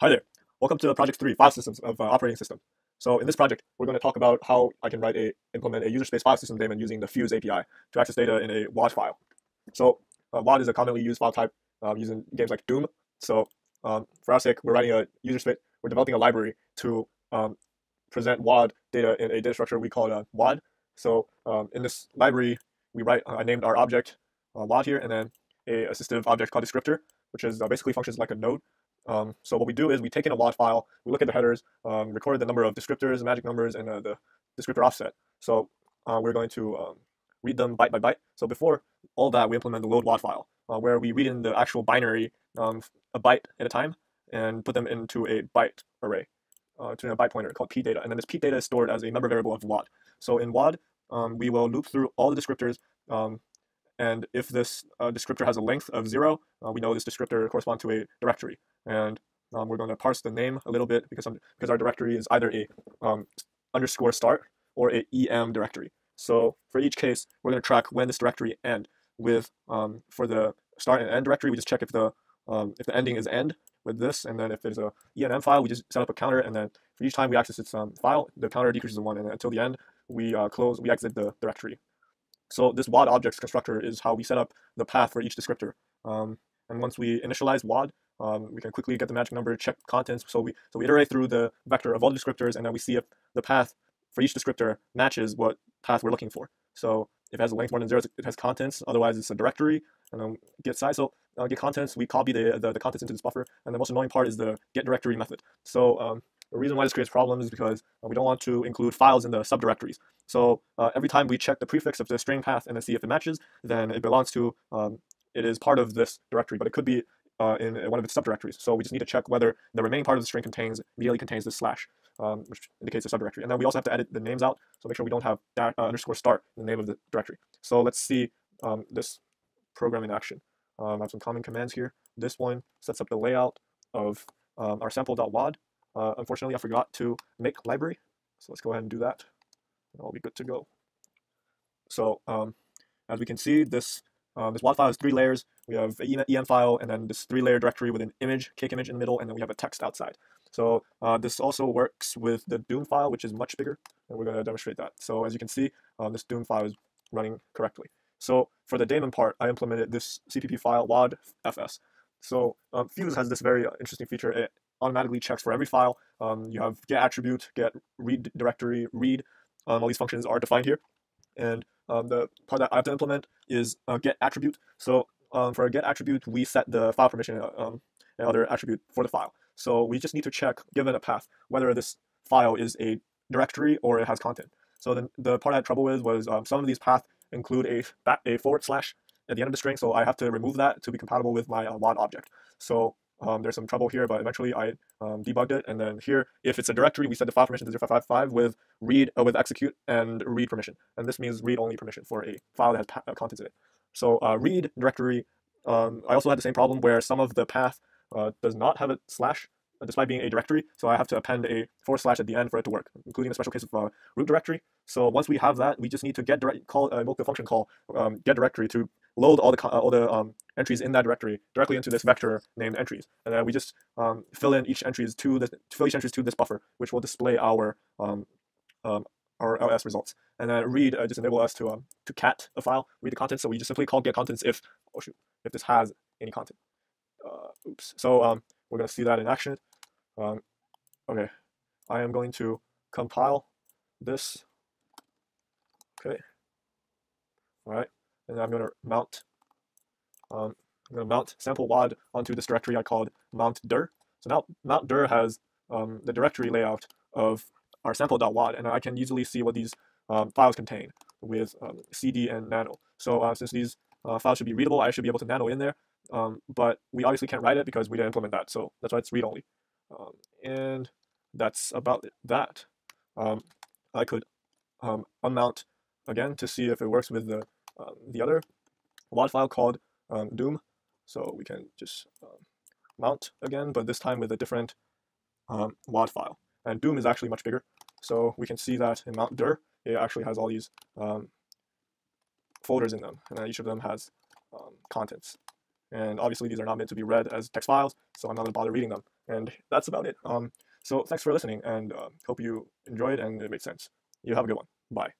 Hi there. Welcome to Project 3, File Systems of uh, Operating System. So in this project, we're going to talk about how I can write a implement a user space file system daemon using the Fuse API to access data in a WAD file. So uh, WAD is a commonly used file type um, games like Doom. So um, for our sake, we're writing a user space, we're developing a library to um, present WAD data in a data structure we call a WAD. So um, in this library, we write, uh, I named our object uh, WAD here, and then a assistive object called descriptor, which is uh, basically functions like a node. Um, so what we do is we take in a WAD file, we look at the headers, um, record the number of descriptors, magic numbers, and uh, the descriptor offset. So uh, we're going to um, read them byte by byte. So before all that, we implement the load WAD file, uh, where we read in the actual binary um, a byte at a time and put them into a byte array, uh, to a byte pointer called p data. And then this p data is stored as a member variable of WAD. So in WAD, um, we will loop through all the descriptors um, and if this uh, descriptor has a length of zero, uh, we know this descriptor corresponds to a directory. And um, we're going to parse the name a little bit because, because our directory is either a um, underscore start or a em directory. So for each case, we're going to track when this directory end with, um, for the start and end directory, we just check if the, um, if the ending is end with this, and then if there's a enm file, we just set up a counter, and then for each time we access its um, file, the counter decreases one, and until the end, we uh, close, we exit the directory. So this WAD objects constructor is how we set up the path for each descriptor. Um, and once we initialize WAD, um, we can quickly get the magic number, check contents. So we so we iterate through the vector of all the descriptors, and then we see if the path for each descriptor matches what path we're looking for. So if it has a length more than zero, it has contents. Otherwise, it's a directory. And then get size. So uh, get contents. We copy the, the, the contents into this buffer. And the most annoying part is the get directory method. So um, the reason why this creates problems is because uh, we don't want to include files in the subdirectories. So uh, every time we check the prefix of the string path and then see if it matches, then it belongs to, um, it is part of this directory, but it could be uh, in one of its subdirectories. So we just need to check whether the remaining part of the string contains, immediately contains this slash, um, which indicates the subdirectory. And then we also have to edit the names out, so make sure we don't have that uh, underscore start in the name of the directory. So let's see um, this program in action. Um, I have some common commands here. This one sets up the layout of um, our sample.wad. Uh, unfortunately, I forgot to make library, so let's go ahead and do that. And I'll be good to go. So um, as we can see, this um, this WAD file has three layers. We have an EM file, and then this three-layer directory with an image, cake image in the middle, and then we have a text outside. So uh, this also works with the Doom file, which is much bigger, and we're going to demonstrate that. So as you can see, um, this Doom file is running correctly. So for the daemon part, I implemented this CPP file, WAD FS. So um, Fuse has this very interesting feature. It automatically checks for every file. Um, you have get attribute, get read directory, read. Um, all these functions are defined here. And um, the part that I have to implement is uh, get attribute. So um, for a get attribute, we set the file permission uh, um, and other attribute for the file. So we just need to check, given a path, whether this file is a directory or it has content. So then the part I had trouble with was um, some of these paths include a, a forward slash at the end of the string, so I have to remove that to be compatible with my uh, WAD object. So um, there's some trouble here, but eventually I um, debugged it. And then here, if it's a directory, we set the file permission to 0555 with read uh, with execute and read permission. And this means read only permission for a file that has uh, contents in it. So uh, read directory. Um, I also had the same problem where some of the path uh, does not have a slash uh, despite being a directory. So I have to append a forward slash at the end for it to work, including a special case of uh, root directory. So once we have that, we just need to get direct call uh, invoke the function call um, get directory to load all the uh, all the um, entries in that directory directly into this vector named entries, and then we just um, fill in each entries to the fill each entries to this buffer, which will display our um, um, our LS results. And then read uh, just enable us to um, to cat a file, read the contents. So we just simply call get contents if oh shoot if this has any content. Uh, oops. So um, we're gonna see that in action. Um, okay, I am going to compile this. Okay. All right and I'm going to mount um, I'm going to mount sample wad onto this directory I called mount dir. So now mount dir has um, the directory layout of our sample.wad, and I can easily see what these um, files contain with um, cd and nano. So uh, since these uh, files should be readable, I should be able to nano in there, um, but we obviously can't write it because we didn't implement that, so that's why it's read-only. Um, and that's about that. I could unmount again to see if it works with the um, the other WAD file called um, Doom. So we can just um, mount again, but this time with a different um, WAD file. And Doom is actually much bigger. So we can see that in mount dir, it actually has all these um, folders in them, and each of them has um, contents. And obviously these are not meant to be read as text files, so I'm not going to bother reading them. And that's about it. So thanks for listening, and uh, hope you enjoyed and it made sense. You have a good one. Bye.